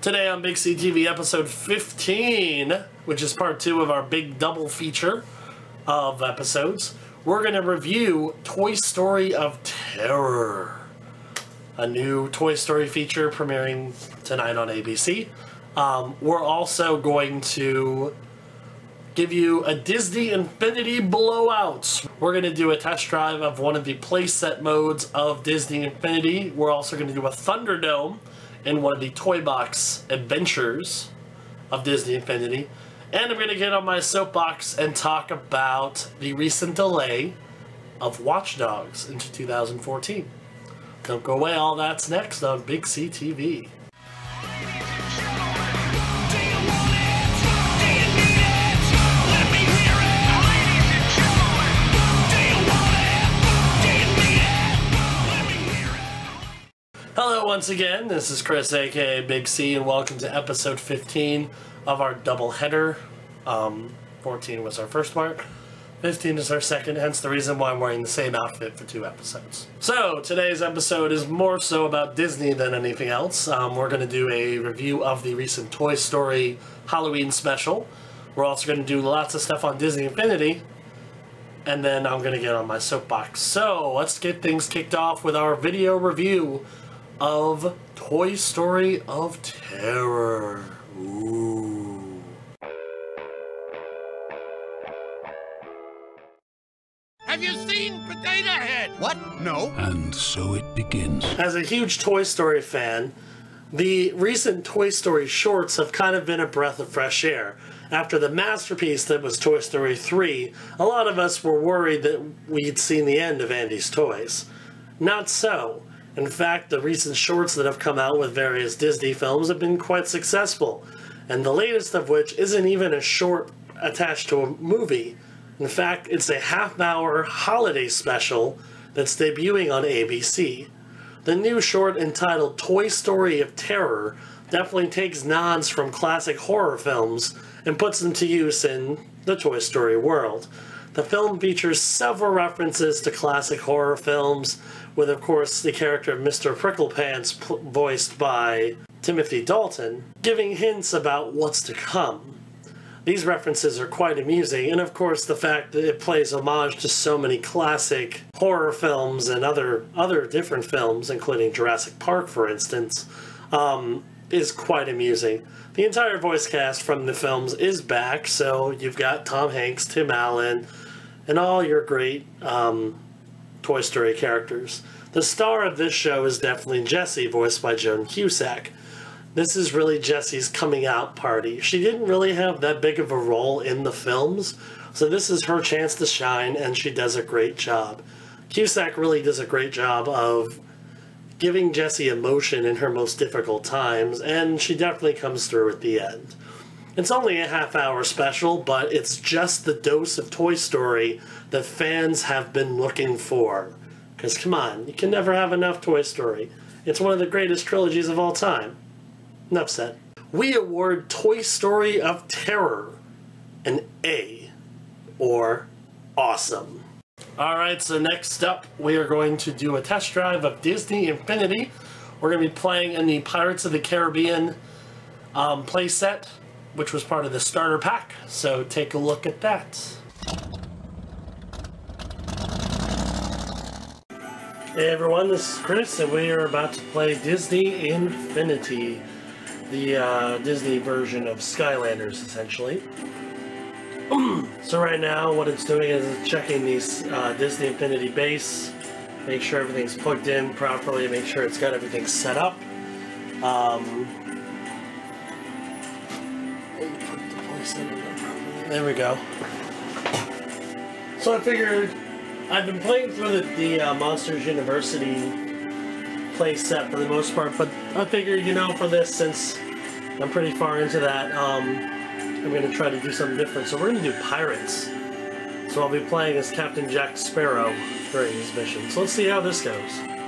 Today on Big C TV, episode 15, which is part two of our big double feature of episodes, we're going to review Toy Story of Terror, a new Toy Story feature premiering tonight on ABC. Um, we're also going to give you a Disney Infinity blowout. We're going to do a test drive of one of the playset modes of Disney Infinity. We're also going to do a Thunderdome in one of the Toy Box adventures of Disney Infinity. And I'm going to get on my soapbox and talk about the recent delay of Watch Dogs into 2014. Don't go away, all that's next on Big C TV. Once again. This is Chris, aka Big C, and welcome to episode 15 of our double header. Um, 14 was our first mark. 15 is our second, hence the reason why I'm wearing the same outfit for two episodes. So, today's episode is more so about Disney than anything else. Um, we're going to do a review of the recent Toy Story Halloween special. We're also going to do lots of stuff on Disney Infinity, and then I'm going to get on my soapbox. So, let's get things kicked off with our video review of Toy Story of Terror. Ooh. Have you seen Potato Head? What? No. And so it begins. As a huge Toy Story fan, the recent Toy Story shorts have kind of been a breath of fresh air. After the masterpiece that was Toy Story 3, a lot of us were worried that we'd seen the end of Andy's toys. Not so. In fact, the recent shorts that have come out with various Disney films have been quite successful, and the latest of which isn't even a short attached to a movie. In fact, it's a half hour holiday special that's debuting on ABC. The new short entitled Toy Story of Terror definitely takes nods from classic horror films and puts them to use in the Toy Story world. The film features several references to classic horror films, with, of course, the character of Mr. Pricklepants, pl- voiced by Timothy Dalton, giving hints about what's to come. These references are quite amusing, and of course, the fact that it plays homage to so many classic horror films and other other different films, including Jurassic Park, for instance, um, is quite amusing. The entire voice cast from the films is back, so you've got Tom Hanks, Tim Allen, and all your great um, Toy Story characters. The star of this show is definitely Jessie, voiced by Joan Cusack. This is really Jessie's coming out party. She didn't really have that big of a role in the films, so this is her chance to shine, and she does a great job. Cusack really does a great job of giving Jessie emotion in her most difficult times, and she definitely comes through at the end. It's only a half hour special, but it's just the dose of Toy Story that fans have been looking for. Because, come on, you can never have enough Toy Story. It's one of the greatest trilogies of all time. Enough said. We award Toy Story of Terror an A, or awesome. Alright, so next up, we are going to do a test drive of Disney Infinity. We're going to be playing in the Pirates of the Caribbean um, playset, which was part of the starter pack. So take a look at that. Hey everyone, this is Chris, and we are about to play Disney Infinity, the uh, Disney version of Skylanders, essentially. so right now, what it's doing is it's checking these uh, Disney Infinity base, make sure everything's plugged in properly, make sure it's got everything set up. Um, there we go. So I figured I've been playing through the, the uh, Monsters University play set for the most part, but I figured, you know, for this, since I'm pretty far into that, um, I'm going to try to do something different. So we're going to do Pirates. So I'll be playing as Captain Jack Sparrow during this mission. So let's see how this goes.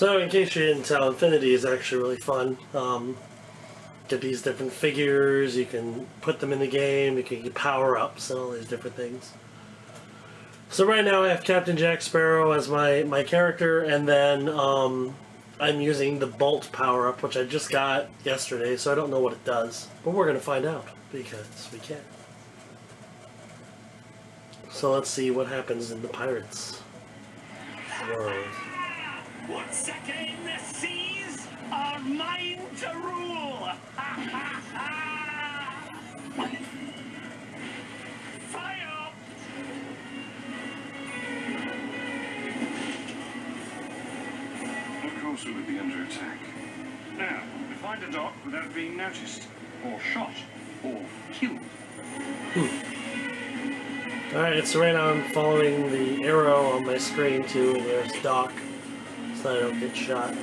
So, in case you didn't tell, Infinity is actually really fun. Um, get these different figures. You can put them in the game. You can get power ups and all these different things. So right now I have Captain Jack Sparrow as my my character, and then um, I'm using the Bolt power up, which I just got yesterday. So I don't know what it does, but we're gonna find out because we can. So let's see what happens in the pirates world. Once again, the seas are mine to rule. Fire! Of course we would be under attack. Now, we find a dock without being noticed, or shot, or killed. Hmm. Alright, so right now I'm following the arrow on my screen to the nearest dock so I don't get shot.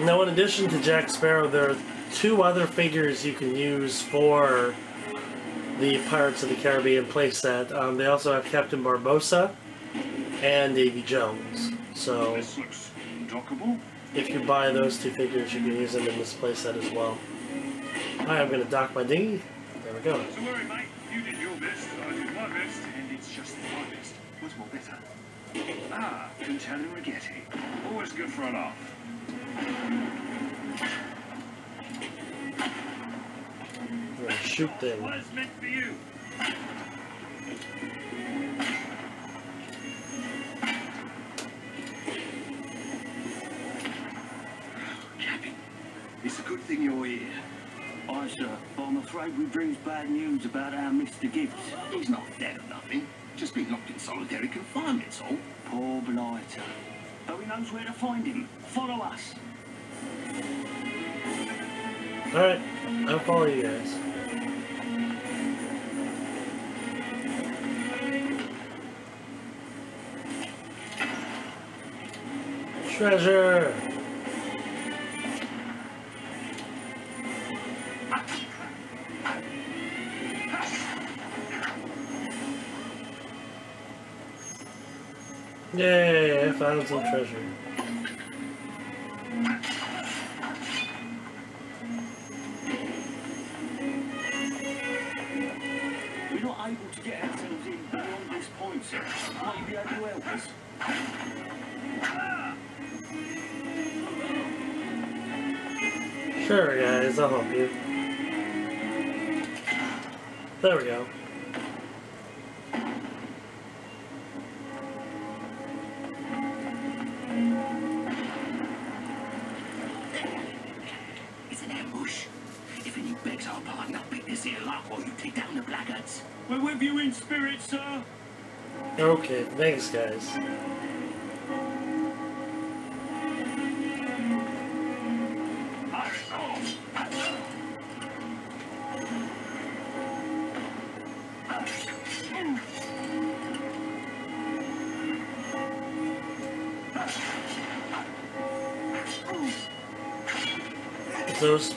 Now, in addition to Jack Sparrow, there are two other figures you can use for the Pirates of the Caribbean playset. Um, they also have Captain Barbossa and Davy Jones. So This looks dockable. if you buy those two figures, you can use them in this playset as well. Alright, I'm going to dock my dinghy. There we go. So worry, mate. You did your best, I did my best, and it's just my best. What's more better? Ah, Italian Rigetti. Always good for a laugh. I'm going to shoot them. What is meant for you? Afraid we brings bad news about our Mr. Gibbs. He's not dead or nothing. Just been locked in solitary confinement's all. Poor blighter. But he knows where to find him. Follow us. Alright, I'll follow you guys. Treasure! Yay, I found some treasure. We're not able to get ourselves in beyond this point, sir. Might you be able to help us? Sure, guys, I'll help you. There we go. If any begs our pardon, I'll pick this here lock while you take down the blackguards. We're with you in spirit, sir. Okay, thanks, guys.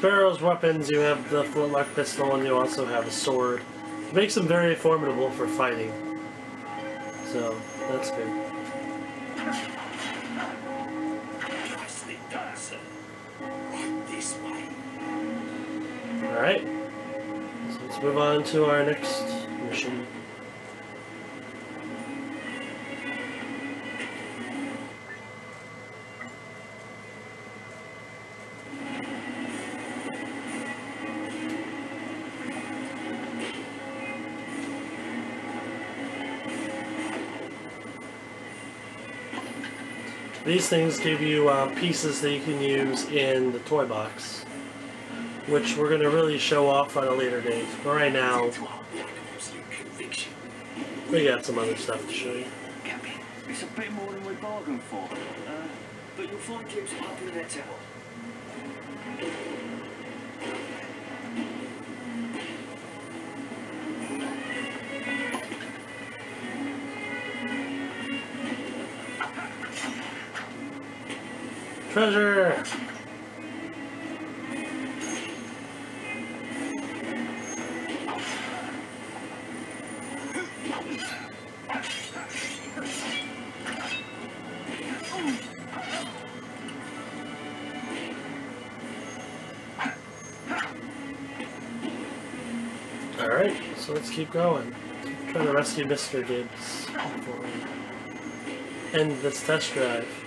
Sparrow's weapons, you have the flintlock pistol and you also have a sword. It makes them very formidable for fighting. So, that's good. Alright. So let's move on to our next mission. These things give you uh, pieces that you can use in the toy box, which we're going to really show off on a later date. But right now, we got some other stuff to show you. It's a bit more than we bargained for. Uh, but you'll find Gibbs up in that tower. Treasure! Alright, so let's keep going. Try trying to rescue Mr. Gibbs before we end this test drive.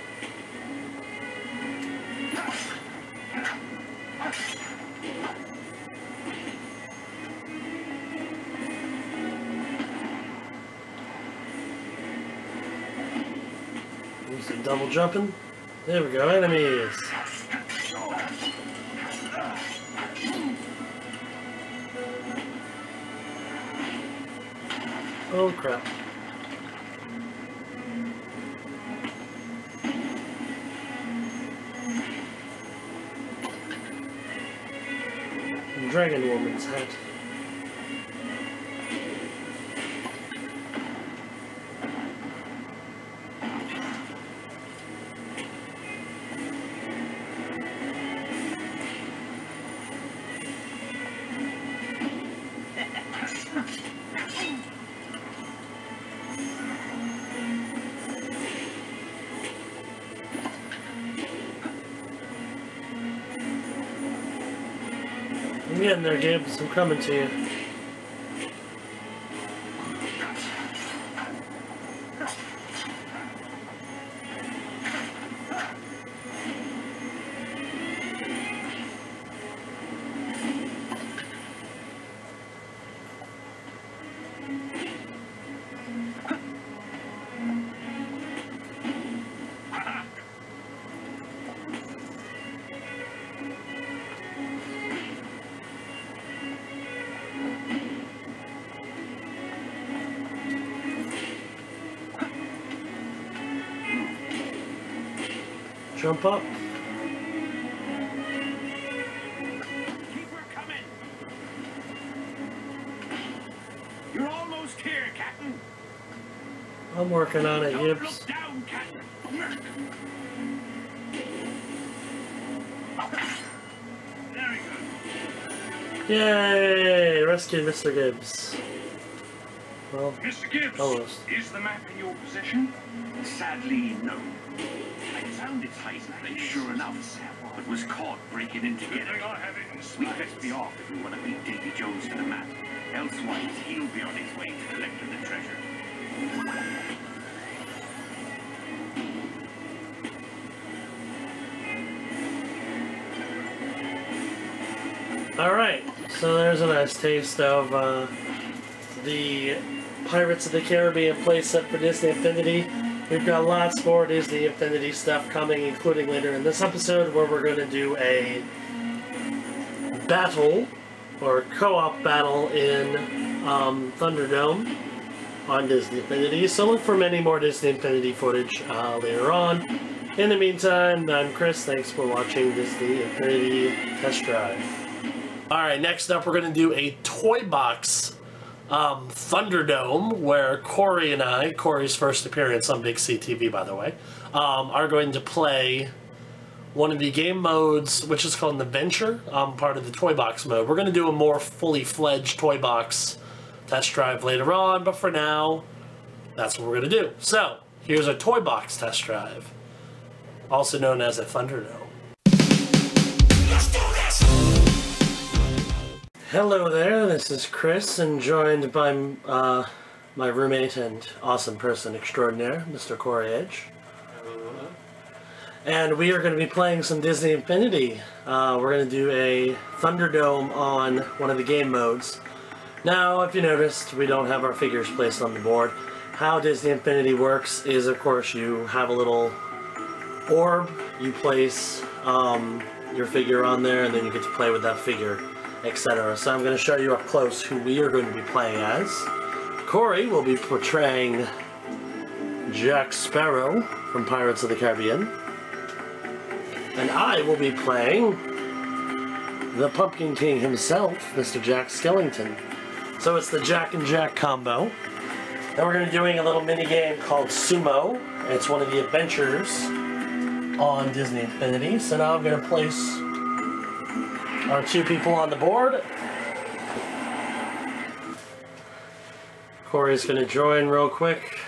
Double jumping. There we go, enemies. Oh crap. Dragon Woman's head. Getting there, Gibbs. I'm coming to you. Jump up. Keep her coming. You're almost here, Captain. I'm working on it, Don't Gibbs. look down, Captain. Very good. Yay! Rescue Mr. Gibbs. Well, Mr. Gibbs, Almost. is the map in your possession? Sadly, no. I found its hiding place, sure enough, but was caught breaking in Good together. thing I have it in We best be off if we want to beat Davy Jones to the map. Elsewise, he'll be on his way to collecting the treasure. Alright, so there's a nice taste of uh, the Pirates of the Caribbean playset for Disney Infinity. We've got lots more Disney Infinity stuff coming, including later in this episode where we're going to do a battle or co-op battle in um, Thunderdome on Disney Infinity. So look for many more Disney Infinity footage uh, later on. In the meantime, I'm Chris. Thanks for watching Disney Infinity Test Drive. Alright, next up, we're going to do a toy box um, Thunderdome, where Corey and I, Corey's first appearance on Big CTV, by the way, um, are going to play one of the game modes, which is called an Adventure, um, part of the toy box mode. We're going to do a more fully fledged toy box test drive later on, but for now, that's what we're going to do. So, here's a toy box test drive, also known as a Thunderdome. Hello there, this is Chris, and joined by uh, my roommate and awesome person extraordinaire, Mr. Corey Edge. And we are going to be playing some Disney Infinity. Uh, we're going to do a Thunderdome on one of the game modes. Now, if you noticed, we don't have our figures placed on the board. How Disney Infinity works is, of course, you have a little orb, you place um, your figure on there, and then you get to play with that figure, etc. So I'm going to show you up close who we are going to be playing as. Corey will be portraying Jack Sparrow from Pirates of the Caribbean. And I will be playing the Pumpkin King himself, Mr. Jack Skellington. So it's the Jack and Jack combo. Then we're going to be doing a little mini game called Sumo. It's one of the adventures on Disney Infinity. So now I'm going to place our two people on the board. Corey's going to join real quick.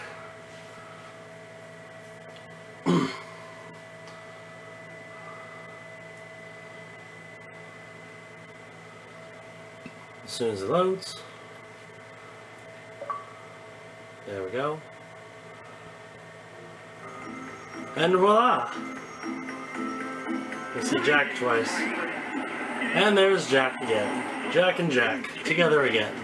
as soon as it loads. There we go. And voila! You see Jack twice. And there's Jack again. Jack and Jack, together again.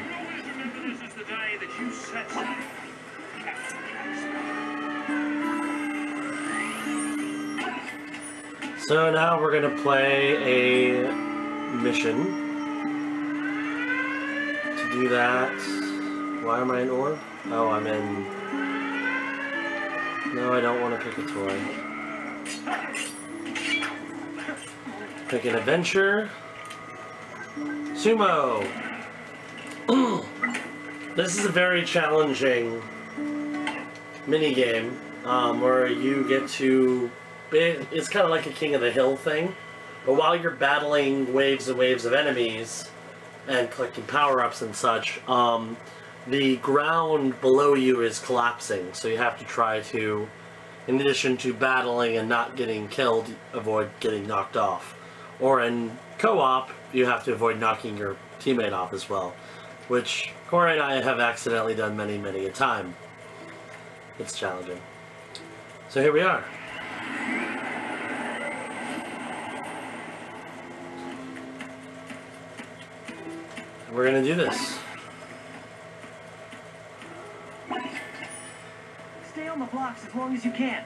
So now we're gonna play a mission. To do that, why am I in orb? Oh, I'm in. No, I don't want to pick a toy. Pick an adventure. Sumo. this is a very challenging mini game um, where you get to it, it's kind of like a King of the Hill thing. But while you're battling waves and waves of enemies and collecting power ups and such, um, the ground below you is collapsing. So you have to try to, in addition to battling and not getting killed, avoid getting knocked off. Or in co op, you have to avoid knocking your teammate off as well. Which Corey and I have accidentally done many, many a time. It's challenging. So here we are. We're gonna do this. Stay on the blocks as long as you can.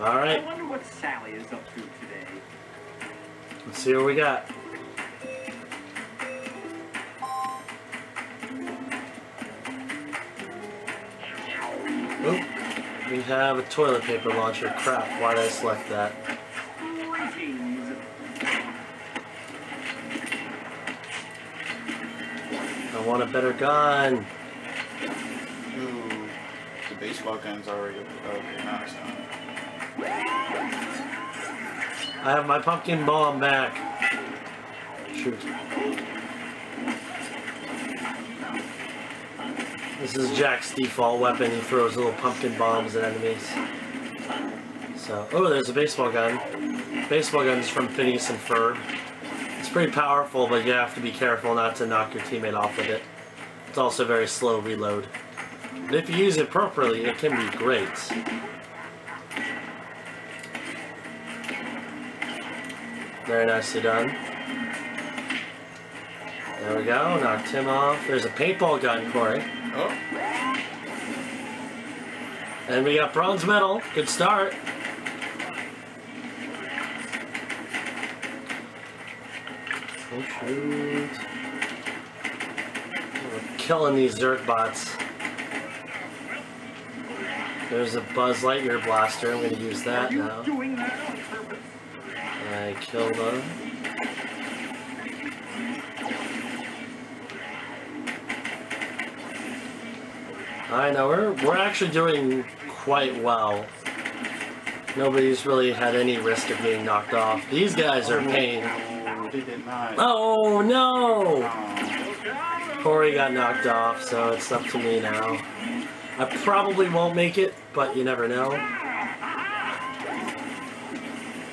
All right. I wonder what Sally is up to today. Let's see what we got. Oop, we have a toilet paper launcher. Crap, why did I select that? I want a better gun. Ooh, the baseball gun's already okay. Now it's not. I have my pumpkin bomb back. Shoot. This is Jack's default weapon. He throws little pumpkin bombs at enemies. So, oh, there's a baseball gun. Baseball gun's from Phineas and Ferb. It's pretty powerful, but you have to be careful not to knock your teammate off with it. It's also very slow reload. But if you use it properly, it can be great. Very nicely done. There we go, knocked him off. There's a paintball gun, Corey. Oh, And we got bronze medal. Good start. Oh shoot. We're killing these dirt bots. There's a Buzz Lightyear blaster. I'm gonna use that now. Doing that on purpose. I killed him. I know we're we're actually doing quite well. Nobody's really had any risk of being knocked off. These guys are pain. oh, no! Corey got knocked off, so it's up to me now. I probably won't make it, but you never know.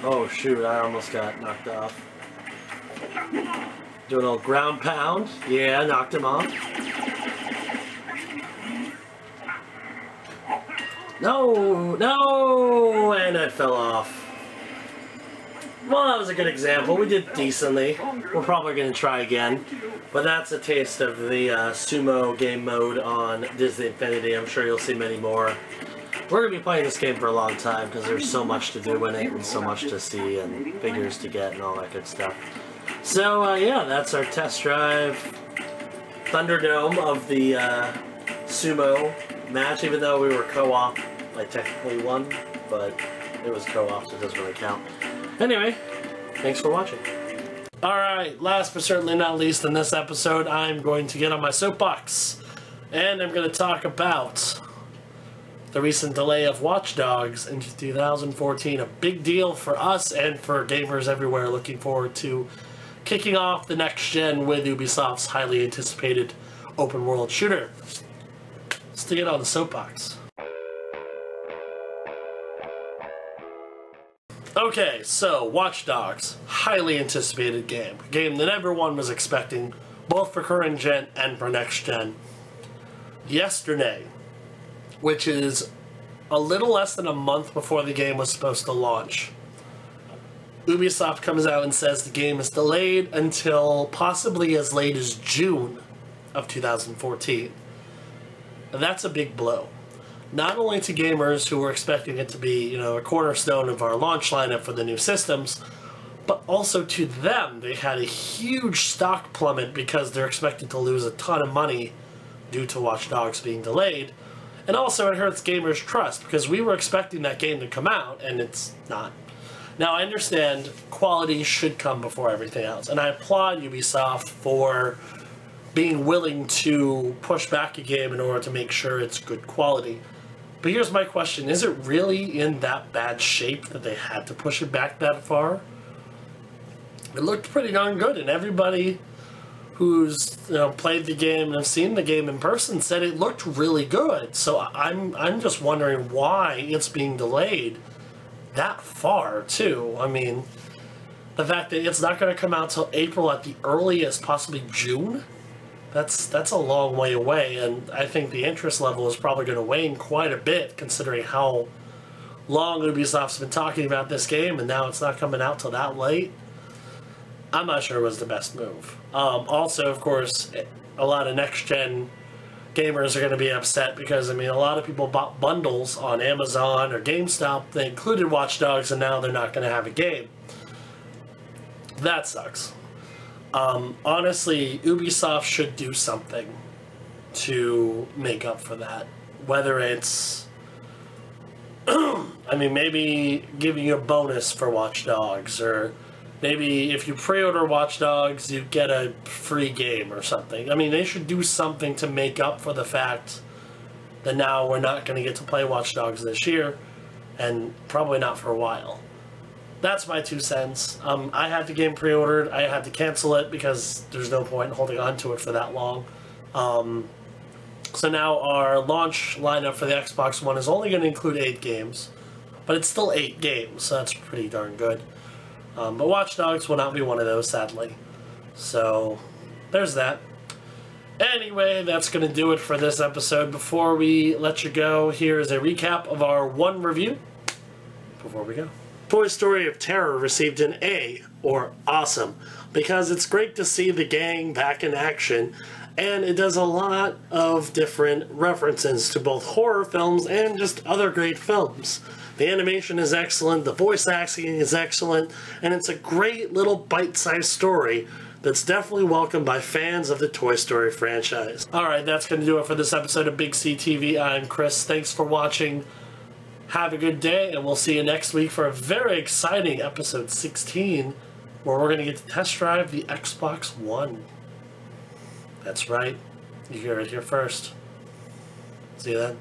Oh shoot, I almost got knocked off. Do a little ground pound. Yeah, knocked him off. No, no, and I fell off. Well, that was a good example. We did decently. We're probably going to try again. But that's a taste of the uh, sumo game mode on Disney Infinity. I'm sure you'll see many more. We're going to be playing this game for a long time because there's so much to do in it and so much to see and figures to get and all that good stuff. So, uh, yeah, that's our test drive Thunderdome of the uh, sumo match, even though we were co-op. I technically won, but it was co-op, so it doesn't really count. Anyway, thanks for watching. Alright, last but certainly not least in this episode, I'm going to get on my soapbox. And I'm going to talk about the recent delay of Watch Dogs into 2014. A big deal for us and for gamers everywhere looking forward to kicking off the next gen with Ubisoft's highly anticipated open world shooter. Let's get on the soapbox. Okay, so Watch Dogs, highly anticipated game. A game that everyone was expecting, both for current gen and for next gen. yesterday, which is a little less than a month before the game was supposed to launch. Ubisoft comes out and says the game is delayed until possibly as late as June of 2014. And that's a big blow. Not only to gamers who were expecting it to be, you know, a cornerstone of our launch lineup for the new systems, but also to them. They had a huge stock plummet because they're expected to lose a ton of money due to Watch Dogs being delayed. And also it hurts gamers' trust because we were expecting that game to come out and it's not. Now I understand quality should come before everything else, and I applaud Ubisoft for being willing to push back a game in order to make sure it's good quality. But here's my question is it really in that bad shape that they had to push it back that far? It looked pretty darn good, and everybody who's you know played the game and have seen the game in person said it looked really good. So I'm I'm just wondering why it's being delayed that far too. I mean, the fact that it's not going to come out till April at the earliest, possibly June. That's that's a long way away, and I think the interest level is probably going to wane quite a bit, considering how long Ubisoft's been talking about this game, and now it's not coming out till that late. I'm not sure was the best move. Um, also, of course, a lot of next gen gamers are going to be upset because I mean, a lot of people bought bundles on Amazon or GameStop that included Watch Dogs, and now they're not going to have a game. That sucks. Um, honestly, Ubisoft should do something to make up for that. Whether it's, I mean, maybe giving you a bonus for Watch Dogs, or maybe if you pre-order Watch Dogs, you get a free game or something. I mean, they should do something to make up for the fact that now we're not going to get to play Watch Dogs this year, and probably not for a while that's my two cents. Um, I had the game pre-ordered. I had to cancel it because there's no point in holding on to it for that long. Um, so now our launch lineup for the Xbox One is only going to include eight games, but it's still eight games, so that's pretty darn good. Um, but Watch Dogs will not be one of those, sadly. So there's that. Anyway, that's going to do it for this episode. Before we let you go, here is a recap of our one review. Before we go. Toy Story of Terror received an A, or awesome, because it's great to see the gang back in action, and it does a lot of different references to both horror films and just other great films. The animation is excellent, the voice acting is excellent, and it's a great little bite sized story that's definitely welcomed by fans of the Toy Story franchise. Alright, that's going to do it for this episode of Big C TV. I'm Chris. Thanks for watching. Have a good day, and we'll see you next week for a very exciting episode 16 where we're going to get to test drive the Xbox One. That's right. You hear it here first. See then.